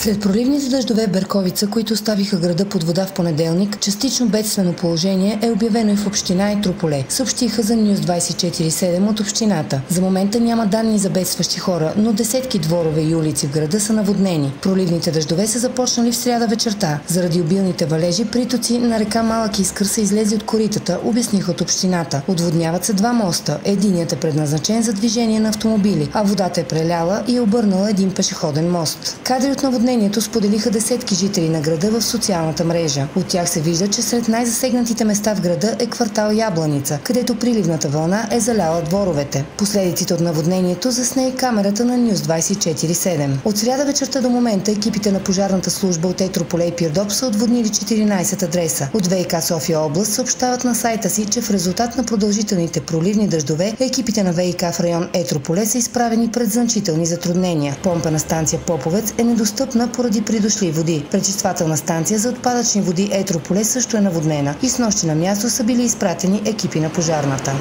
След проливните дъждове Берковица, които оставиха града под вода в понеделник, частично бедствено положение е обявено и в община Етрополе. Съобщиха за Ньюс 24-7 от общината. За момента няма данни за бедстващи хора, но десетки дворове и улици в града са наводнени. Проливните дъждове са започнали в сряда вечерта. Заради обилните валежи, притоци на река Малък Искър са излезли от коритата, обясниха от общината. Отводняват се два моста. Единият е предназначен за движение на автомобили, а водата е преляла и е обърнала един пешеходен мост. Кадри от наводнението наводнението споделиха десетки жители на града в социалната мрежа. От тях се вижда, че сред най-засегнатите места в града е квартал Ябланица, където приливната вълна е заляла дворовете. Последиците от наводнението засне и камерата на Ньюс 24-7. От сряда вечерта до момента екипите на пожарната служба от Етрополе и Пирдоп са отводнили 14 адреса. От ВИК София област съобщават на сайта си, че в резултат на продължителните проливни дъждове екипите на ВИК в район Етрополе са изправени пред значителни затруднения. Помпена станция Поповец е недостъпна достъпна поради придошли води. Пречиствателна станция за отпадъчни води Етрополе също е наводнена и с нощи на място са били изпратени екипи на пожарната.